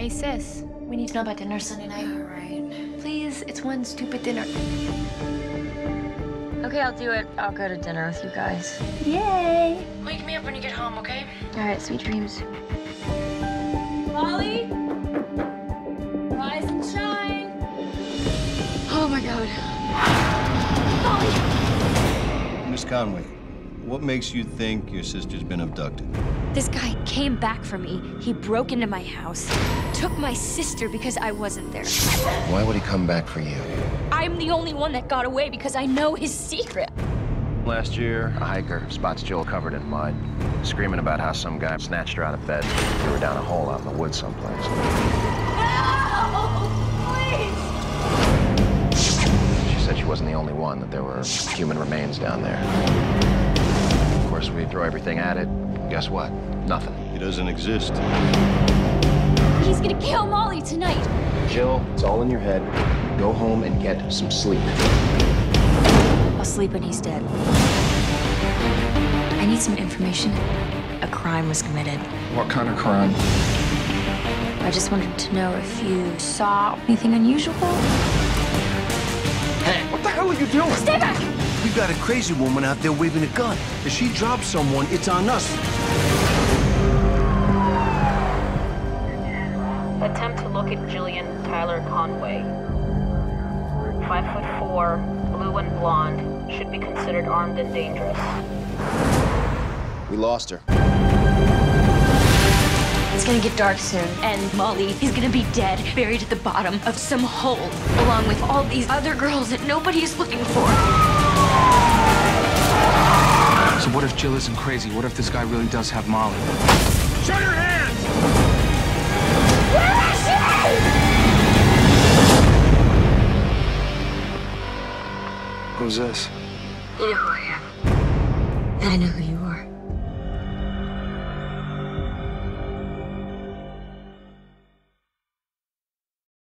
Hey, sis. We need to know about dinner Sunday night. All right. Please, it's one stupid dinner. Okay, I'll do it. I'll go to dinner with you guys. Yay! Wake me up when you get home, okay? All right, sweet dreams. Molly? Rise and shine. Oh my god. Molly! Miss Conway, what makes you think your sister's been abducted? This guy came back for me. He broke into my house, took my sister because I wasn't there. Why would he come back for you? I'm the only one that got away because I know his secret. Last year, a hiker spots Jill covered in mud, screaming about how some guy snatched her out of bed, threw her down a hole out in the woods someplace. She said she wasn't the only one, that there were human remains down there. Of course, we throw everything at it. Guess what? Nothing. He doesn't exist. He's gonna kill Molly tonight. Jill, it's all in your head. Go home and get some sleep. I'll sleep when he's dead. I need some information. A crime was committed. What kind of crime? I just wanted to know if you saw anything unusual. Hey, what the hell are you doing? Stay back! We got a crazy woman out there waving a gun. If she drops someone, it's on us. Attempt to look at Jillian Tyler Conway. Five foot four, blue and blonde, should be considered armed and dangerous. We lost her. It's gonna get dark soon, and Molly is gonna be dead, buried at the bottom of some hole, along with all these other girls that nobody is looking for. So what if Jill isn't crazy? What if this guy really does have Molly? Show your hands! Where is she? Who's this? You know who I am. And I know who you